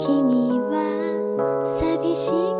君は寂しい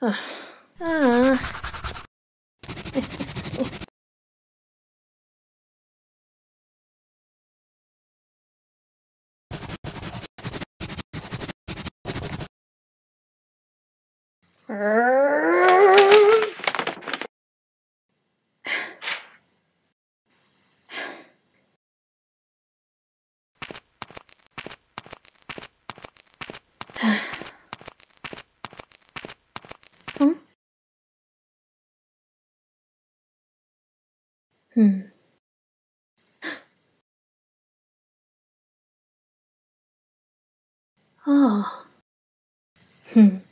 Ah. Hmm. 嗯。啊哼。